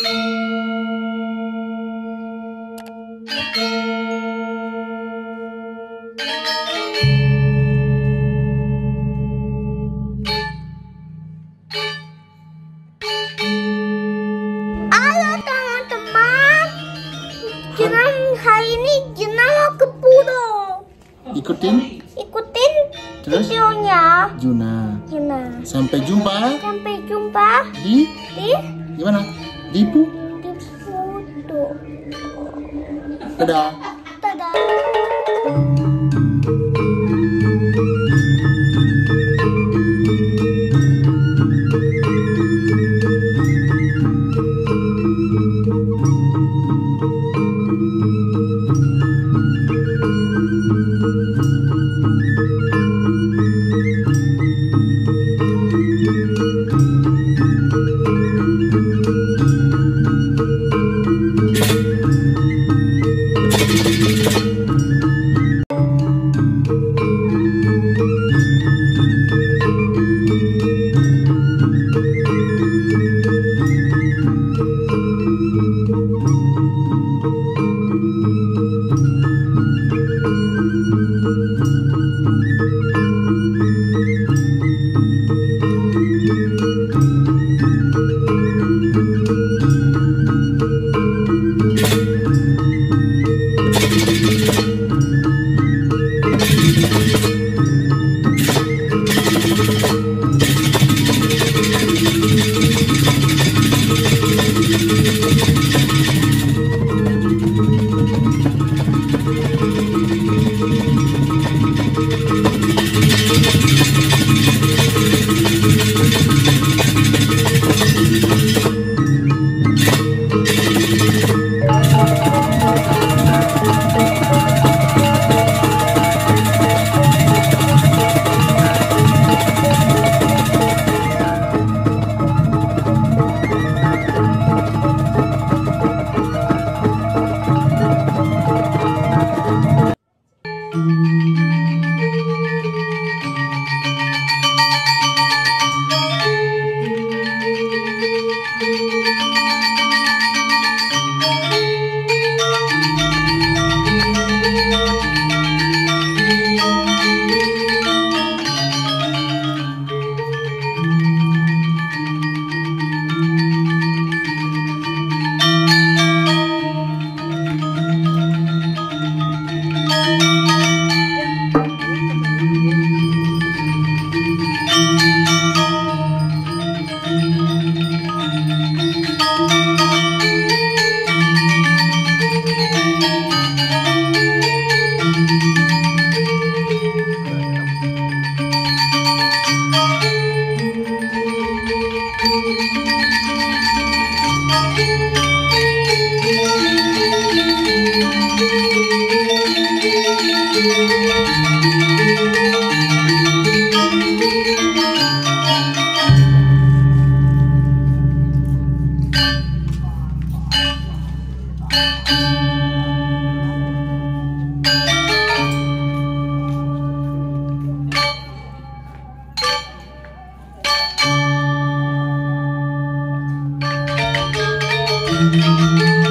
Hari ini mau ke pulau. Ikutin Ikutin terus videonya. Juna. Jenam. Sampai jumpa Sampai jumpa di di gimana? Di Pu. di foto. Dadah. Dadah. Música Música Thank